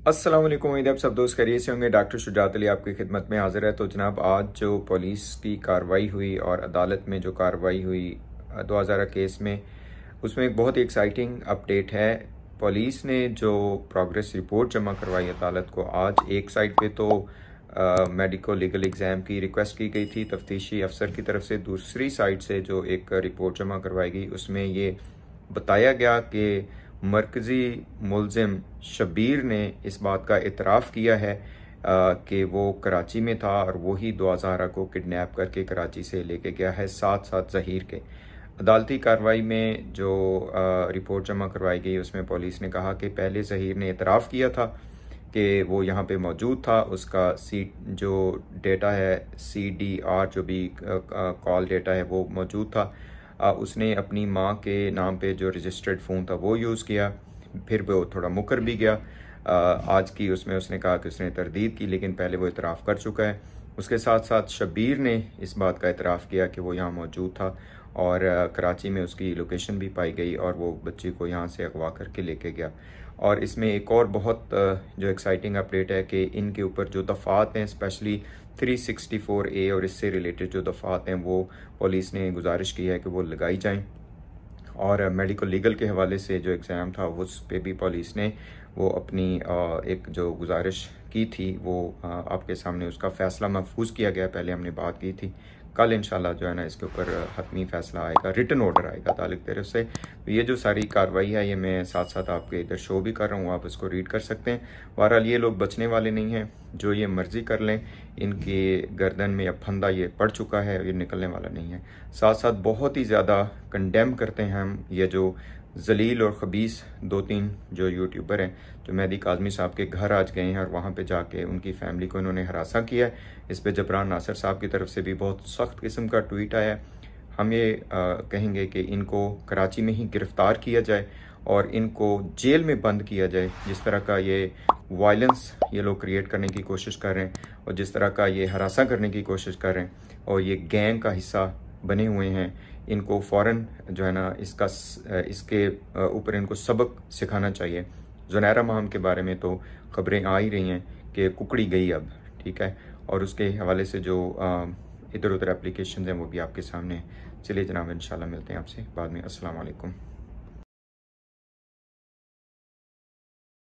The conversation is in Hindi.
अस्सलाम वालेकुम उम्मीद आप सब दोस्त करिए से होंगे। डॉक्टर शुजात अली आपकी खिदमत में हाजिर है। तो जनाब, आज जो पुलिस की कार्रवाई हुई और अदालत में जो कार्रवाई हुई दो हज़ार केस में, उसमें एक बहुत ही एक्साइटिंग अपडेट है। पुलिस ने जो प्रोग्रेस रिपोर्ट जमा करवाई अदालत को, आज एक साइड पे तो मेडिकल लीगल एग्ज़ाम की रिक्वेस्ट की गई थी तफ्तीशी अफसर की तरफ़ से। दूसरी साइड से जो एक रिपोर्ट जमा करवाई गई, उसमें ये बताया गया कि मरकज़ी मुलजिम शबीर ने इस बात का इतराफ़ किया है कि वो कराची में था और वही दो हज़ारा को किडनैप करके कराची से लेके गया है साथ साथ जहीर के। अदालती कार्रवाई में जो रिपोर्ट जमा करवाई गई, उसमें पुलिस ने कहा कि पहले जहीर ने इतराफ़ किया था कि वो यहाँ पे मौजूद था। उसका सी, जो डेटा है, सी डी आर जो भी कॉल डेटा है, वो मौजूद था। उसने अपनी माँ के नाम पे जो रजिस्टर्ड फ़ोन था वो यूज़ किया। फिर वो थोड़ा मुकर भी गया। आज की उसमें उसने कहा कि उसने तरदीद की, लेकिन पहले वो इतराफ़ कर चुका है। उसके साथ साथ शबीर ने इस बात का इतराफ़ किया कि वो यहाँ मौजूद था और कराची में उसकी लोकेशन भी पाई गई और वो बच्ची को यहाँ से अगवा करके लेके गया। और इसमें एक और बहुत जो एक्साइटिंग अपडेट है कि इनके ऊपर जो दफ़ात हैं स्पेशली 364 ए और इससे रिलेटेड जो दफ़ात हैं, वो पुलिस ने गुजारिश की है कि वो लगाई जाएँ। और मेडिकल लीगल के हवाले से जो एग्ज़ाम था, उस पर भी पुलिस ने वो अपनी एक जो गुजारिश की थी, वो आपके सामने उसका फ़ैसला महफूज किया गया, पहले हमने बात की थी। कल इंशाल्लाह जो है ना इसके ऊपर हतमी फैसला आएगा, रिटर्न ऑर्डर आएगा तालिक तरफ़ से तो ये जो सारी कार्रवाई है, ये मैं साथ साथ आपके इधर शो भी कर रहा हूँ, आप इसको रीड कर सकते हैं। बहरहाल ये लोग बचने वाले नहीं हैं, जो ये मर्ज़ी कर लें, इनके गर्दन में या फंदा ये पड़ चुका है, ये निकलने वाला नहीं है। साथ साथ बहुत ही ज़्यादा कंडेम करते हैं हम, ये जो जलील और खबीस दो तीन जो यूट्यूबर हैं जो मेहदी काजमी साहब के घर आज गए हैं और वहाँ पे जाके उनकी फैमिली को इन्होंने हरासा किया है। इस पे जबरान नासर साहब की तरफ़ से भी बहुत सख्त किस्म का ट्वीट आया हम ये आ, कहेंगे कि इनको कराची में ही गिरफ़्तार किया जाए और इनको जेल में बंद किया जाए जिस तरह का ये वायलेंस ये लोग क्रिएट करने की कोशिश कर रहे हैं और जिस तरह का ये हरासा करने की कोशिश कर रहे हैं और ये गैंग का हिस्सा बने हुए हैं। इनको फ़ौरन जो है ना इसका इसके ऊपर इनको सबक सिखाना चाहिए। जुनैरा माहम के बारे में तो खबरें आ ही रही हैं कि कुकड़ी गई अब, ठीक है? और उसके हवाले से जो इधर उधर एप्लीकेशन हैं वो भी आपके सामने। चलिए जनाब इन मिलते हैं आपसे बाद में। अस्सलाम वालेकुम।